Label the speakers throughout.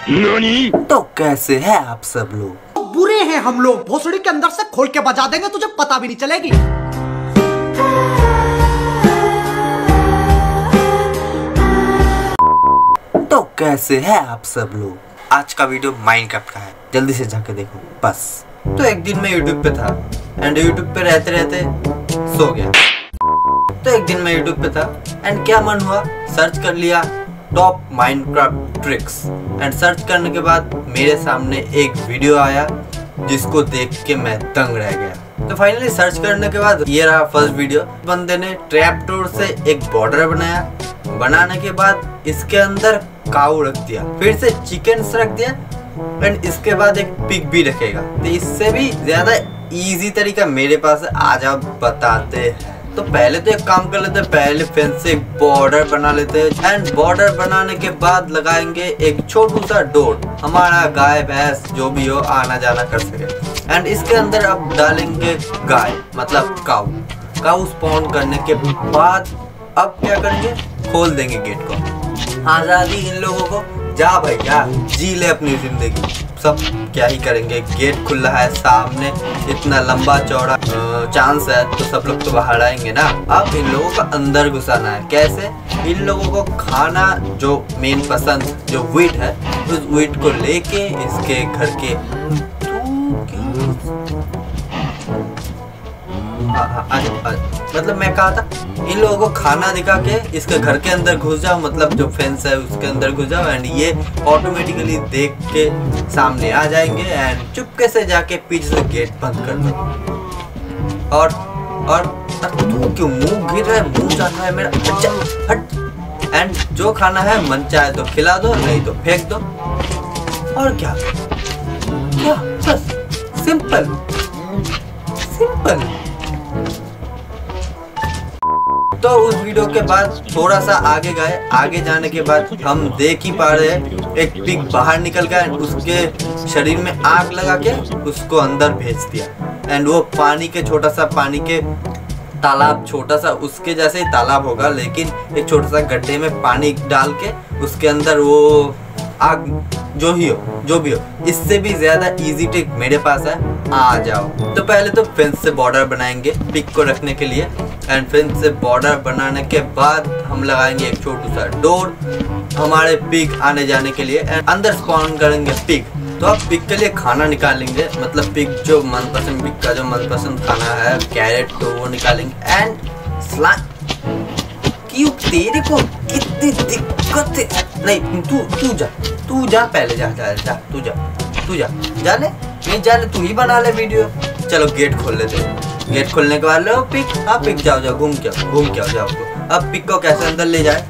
Speaker 1: तो कैसे हैं आप सब लोग?
Speaker 2: तो बुरे हैं हम लोग। भोसड़ी के अंदर से खोल के बजा देंगे तुझे पता भी नहीं चलेगी।
Speaker 1: तो कैसे हैं आप सब लोग? आज का वीडियो माइनक्राफ्ट का है। जल्दी से जाके देखो। बस। तो एक दिन मैं यूट्यूब पे था एंड यूट्यूब पे रहते रहते सो गया। तो एक दिन मैं यूट्यूब पे था एंड क्या मन हुआ? सर्च कर लिया। Top Minecraft tricks and search करने के बाद मेरे सामने एक वीडियो आया जिसको देख के मैं दंग रह गया। तो फाइनली सर्च करने के बाद ये रहा फ़र्स्ट वीडियो बंदे ने ट्रैप डोर से एक बॉर्डर बनाया। बनाने के बाद इसके अंदर काऊ रख दिया। फिर से चिकन रख दिया एंड इसके बाद एक पिग भी रखेगा। तो इससे भी ज़्यादा इजी तरीका मेरे पास आज आप बताते हैं। तो पहले तो एक काम कर लेते हैं, पहले फेंस से एक बॉर्डर बना लेते हैं। एंड बॉर्डर बनाने के बाद लगाएँगे एक छोटू सा डोर हमारा गाय, भैंस, जो भी हो, आना जाना कर सके। एंड इसके अंदर अब डालेंगे गाय मतलब काऊ काऊ स्पॉन करने के बाद अब क्या करेंगे? खोल देंगे गेट को। आज़ादी इन लोगों को। जा भाई, जा। जी ले अपनी ज़िंदगी। सब क्या ही करेंगे? गेट खुला है सामने। इतना लंबा चौड़ा चांस है तो सब लोग तो बाहर आएँगे ना। अब इन लोगों का अंदर घुसाना है। कैसे? इन लोगों को खाना, जो मेन पसंद, जो वीट है, उस वीट को लेके इसके घर के मतलब मैं कहा था, इन लोगों को खाना दिखा के इसके घर के अंदर घुस जाओ मतलब जो फेंस है उसके अंदर घुस जाओ एंड ये ऑटोमेटिकली देख के सामने आ जाएँगे एंड चुपके से जाके पीछे से गेट बंद कर दो और और तू क्यों मुँह गिर रहा है? मुँह जाता है मेरा। अच्छा हट। एंड जो खाना है, मन चाहे तो खिला दो, नहीं तो फेंक दो। और क्या? क्या? बस सिंपल सिंपल तो उस वीडियो के बाद थोड़ा सा आगे गए। आगे जाने के बाद हम देख ही पा रहे हैं, एक पिक बाहर निकल गया उसके शरीर में आग लगा के उसको अंदर भेज दिया। एंड वो पानी के छोटा सा पानी के तालाब छोटा सा उसके जैसे ही तालाब होगा, लेकिन एक छोटा सा गड्ढे में पानी डाल के उसके अंदर वो आग, जो ही हो, जो भी हो, इससे भी ज़्यादा इजी ट्रिक मेरे पास है। आ जाओ। तो पहले तो फेंस से बॉर्डर बनाएँगे पिक को रखने के लिए। एंड फेंस से बॉर्डर बनाने के बाद हम लगाएँगे एक छोटू सा डोर हमारे पिक आने जाने के लिए। एंड अंदर स्पॉन करेंगे पिक तो आप पिक के लिए खाना निकालेंगे मतलब पिक जो मनपसंद पिक का जो मनपसंद खाना है कैरेट तो वो निकालेंगे। एंड क्यों तेरे को कितनी दिक्कत। है नहीं, तू तू जा तू जा पहले जा जा जा, तू जा तू जा। जा ले नहीं जा ले, तू ही बना ले वीडियो। चलो, गेट खोल लेते गेट खोलने के बाद लो, पिक हाँ पिक जाओ जाओ, घूम के घूम के आओ, जाओ। अब पिक को कैसे अंदर ले जाए?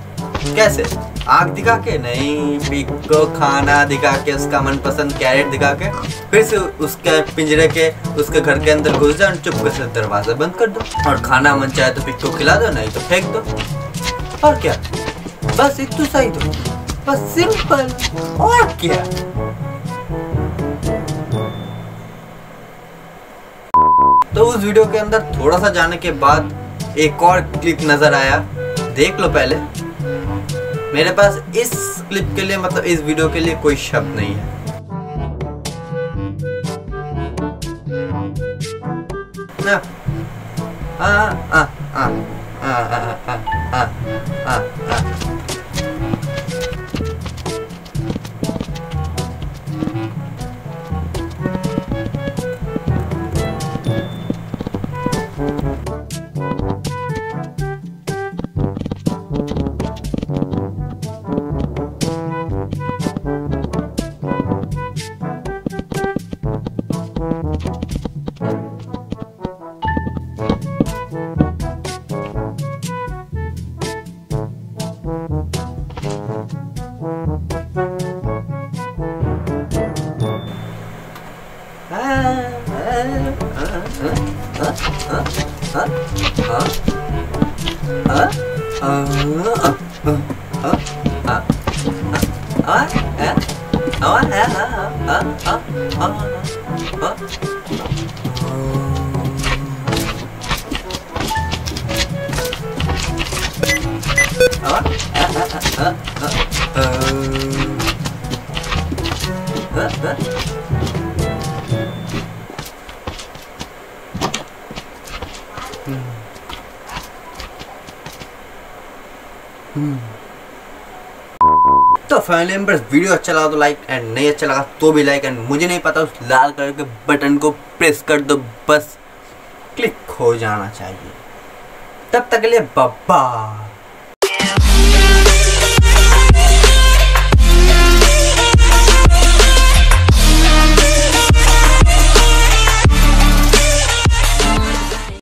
Speaker 1: कैसे? आग दिखा के? नहीं, पिक को खाना दिखा के, उसका मनपसंद कैरेट दिखा के, फिर से उसके पिंजरे के, उसके घर के अंदर घुस जाओ चुप से दरवाज़ा बंद कर दो। और खाना मन चाहे तो पिक को खिला दो, नहीं तो फेंक दो। और क्या? बस इतना सही तो। बस सिंपल। और क्या? तो उस वीडियो के अंदर थोड़ा सा जाने के बाद एक और क्लिप नज़र आया। देख लो पहले। मेरे पास इस क्लिप के लिए मतलब इस वीडियो के लिए कोई शब्द नहीं है। ना। आ आ आ आ। ah ah ah ah ah ah Uh, uh, uh. तो फैमिली मेंबर्स वीडियो अच्छा लगा तो लाइक एंड नहीं अच्छा लगा तो भी लाइक एंड मुझे नहीं पता उस लाल कलर के बटन को प्रेस कर दो, बस क्लिक हो जाना चाहिए। तब तक के लिए बाय